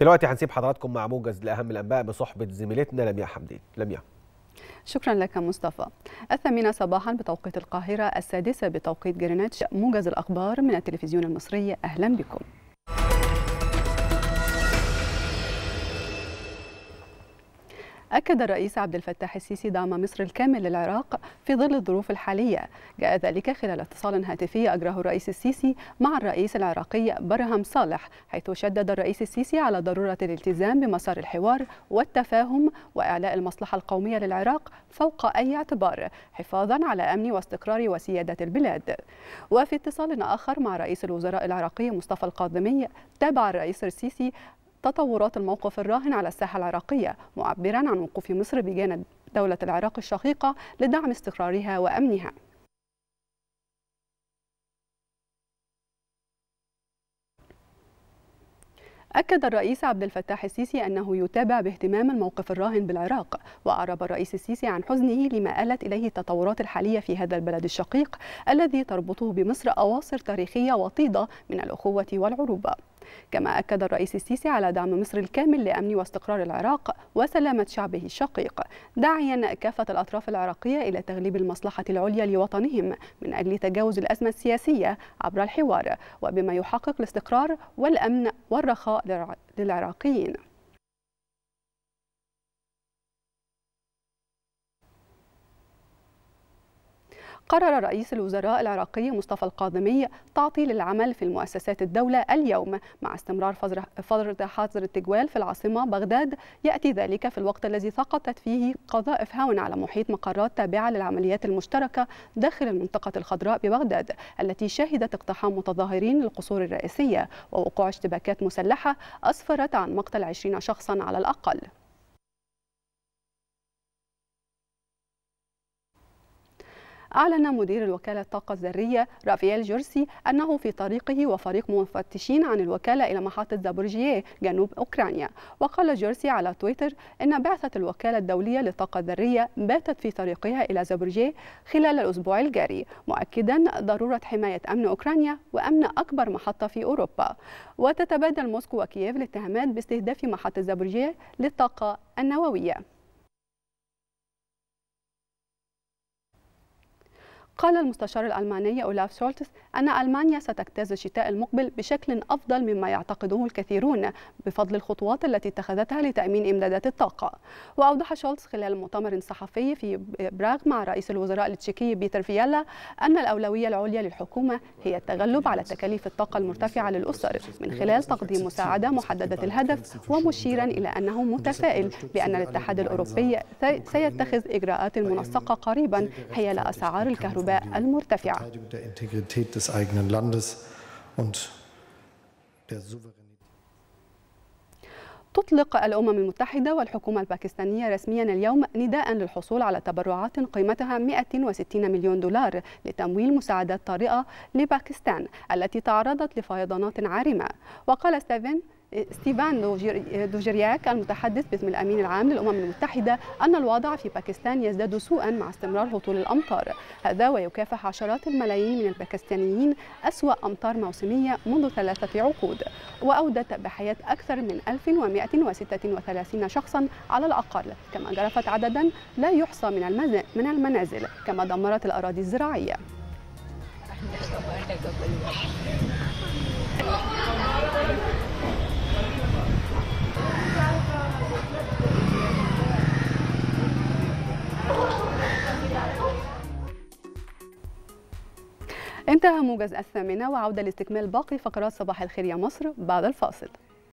دلوقتي هنسيب حضراتكم مع موجز لأهم الأنباء بصحبة زميلتنا لمياء حمدين لمياء شكرا لك مصطفى. الثامنة صباحا بتوقيت القاهرة السادسة بتوقيت جرينتش موجز الأخبار من التلفزيون المصري. أهلا بكم. أكد الرئيس عبد الفتاح السيسي دعم مصر الكامل للعراق في ظل الظروف الحالية. جاء ذلك خلال اتصال هاتفي أجراه الرئيس السيسي مع الرئيس العراقي برهم صالح حيث شدد الرئيس السيسي على ضرورة الالتزام بمسار الحوار والتفاهم وإعلاء المصلحة القومية للعراق فوق أي اعتبار حفاظا على أمن واستقرار وسيادة البلاد. وفي اتصال آخر مع رئيس الوزراء العراقي مصطفى القادمي تابع الرئيس السيسي تطورات الموقف الراهن على الساحة العراقية معبرا عن وقوف مصر بجانب دولة العراق الشقيقة لدعم استقرارها وأمنها. أكد الرئيس عبد الفتاح السيسي أنه يتابع باهتمام الموقف الراهن بالعراق وأعرب الرئيس السيسي عن حزنه لما آلت إليه التطورات الحالية في هذا البلد الشقيق الذي تربطه بمصر أواصر تاريخية وطيدة من الأخوة والعروبة. كما أكد الرئيس السيسي على دعم مصر الكامل لأمن واستقرار العراق وسلامة شعبه الشقيق داعيا كافة الأطراف العراقية إلى تغليب المصلحة العليا لوطنهم من أجل تجاوز الأزمة السياسية عبر الحوار وبما يحقق الاستقرار والأمن والرخاء للعراقيين. قرر رئيس الوزراء العراقي مصطفى القاضمي تعطيل العمل في المؤسسات الدولة اليوم مع استمرار فترة حظر التجوال في العاصمة بغداد. يأتي ذلك في الوقت الذي سقطت فيه قذائف هاون على محيط مقرات تابعة للعمليات المشتركة داخل المنطقة الخضراء ببغداد التي شهدت اقتحام متظاهرين للقصور الرئيسية ووقوع اشتباكات مسلحة أسفرت عن مقتل 20 شخصا على الأقل. أعلن مدير الوكالة الطاقة الذرية رافائيل جورسي أنه في طريقه وفريق مفتشين عن الوكالة إلى محطة زابورجيه جنوب أوكرانيا. وقال جورسي على تويتر أن بعثة الوكالة الدولية للطاقة الذرية باتت في طريقها إلى زابورجيه خلال الأسبوع الجاري مؤكدا ضرورة حماية أمن أوكرانيا وأمن أكبر محطة في أوروبا. وتتبادل موسكو وكييف الاتهامات باستهداف محطة زابورجيه للطاقة النووية. قال المستشار الألماني أولاف شولتس أن ألمانيا ستجتاز الشتاء المقبل بشكل أفضل مما يعتقده الكثيرون بفضل الخطوات التي اتخذتها لتأمين إمدادات الطاقة. وأوضح شولتس خلال مؤتمر صحفي في براغ مع رئيس الوزراء التشيكي بيتر فيالا أن الأولوية العليا للحكومة هي التغلب على تكاليف الطاقة المرتفعة للأسر من خلال تقديم مساعدة محددة الهدف ومشيرا إلى أنه متفائل بأن الاتحاد الأوروبي سيتخذ إجراءات منسقة قريبا حيال أسعار الكهرباء. المرتفعة تطلق الأمم المتحدة والحكومة الباكستانية رسميا اليوم نداء للحصول على تبرعات قيمتها 160 مليون دولار لتمويل مساعدات طارئة لباكستان التي تعرضت لفيضانات عارمة وقال ستيفن ستيفان دوجاريك المتحدث باسم الأمين العام للأمم المتحدة أن الوضع في باكستان يزداد سوءا مع استمرار هطول الأمطار. هذا ويكافح عشرات الملايين من الباكستانيين أسوأ أمطار موسمية منذ ثلاثة عقود وأودت بحياة أكثر من 1136 شخصا على الأقل. كما جرفت عددا لا يحصى من من المنازل كما دمرت الأراضي الزراعية. انتهى موجز الثامنة وعودة لاستكمال باقي فقرات صباح الخير يا مصر بعد الفاصل.